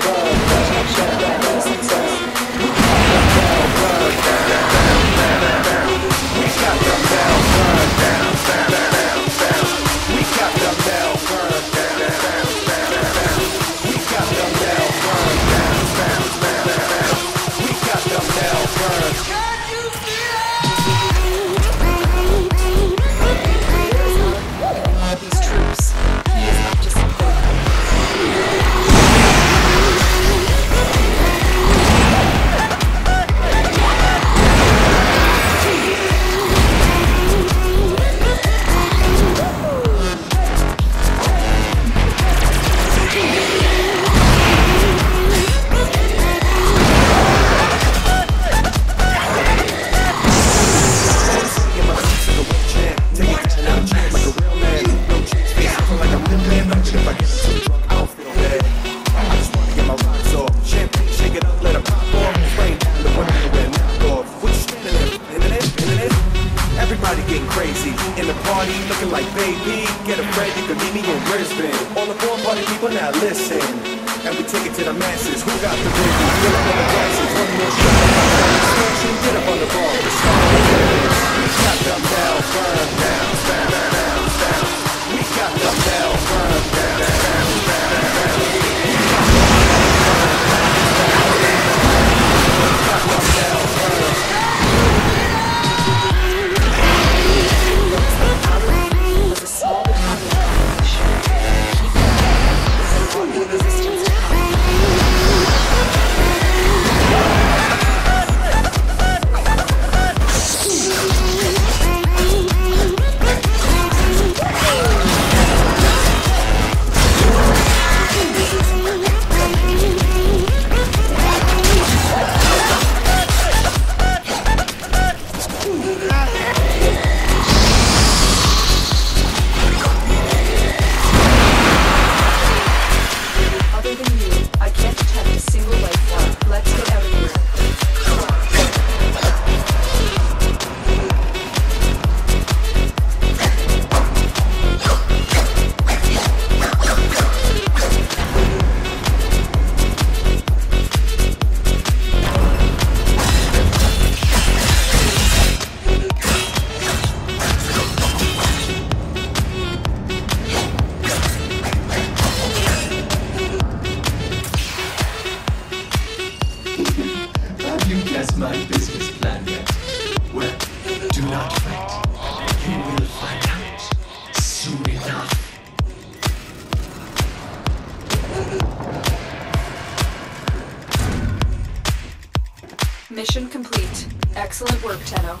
shut. party looking like baby. Get a friend, you can meet me in Brisbane. All the born party people now listen. And we take it to the masses. Who got the baby? Fill up on the glasses. One more shot. Get up on the bar. My business plan yet? Well, do not fret. You will find out soon enough. Mission complete. Excellent work, Tenno.